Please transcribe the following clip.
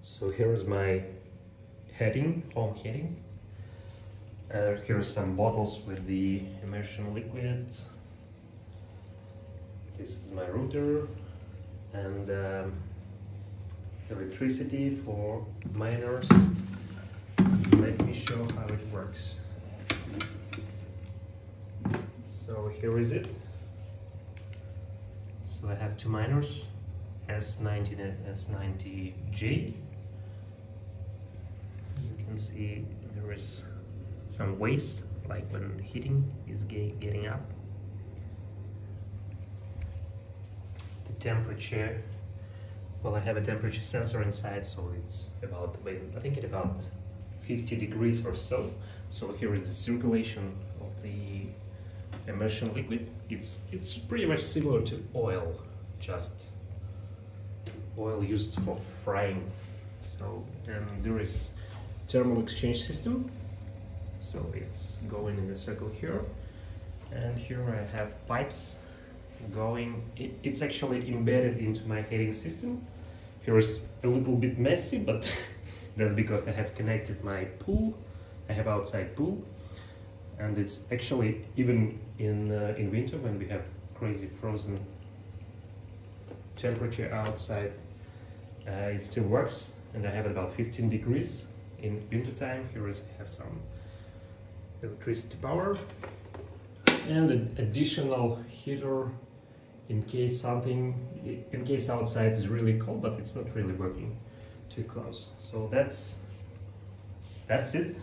So here is my heading, home heading. Uh, here are some bottles with the immersion liquid. This is my router and um, electricity for miners. Let me show how it works. So here is it. So I have two miners, S19 and S19J. See there is some waves, like when heating is getting up. The temperature, well I have a temperature sensor inside, so it's about, I think it about 50 degrees or so. So here is the circulation of the immersion liquid. It's, it's pretty much similar to oil, just oil used for frying. So, and there is thermal exchange system. So it's going in the circle here. And here I have pipes going, it, it's actually embedded into my heating system. Here is a little bit messy, but That's because I have connected my pool. I have outside pool and it's actually even in uh, in winter when we have crazy frozen temperature outside uh, it still works and I have about 15 degrees in winter time here is have some electricity power and an additional heater in case something in case outside is really cold but it's not really working too close. So that's that's it.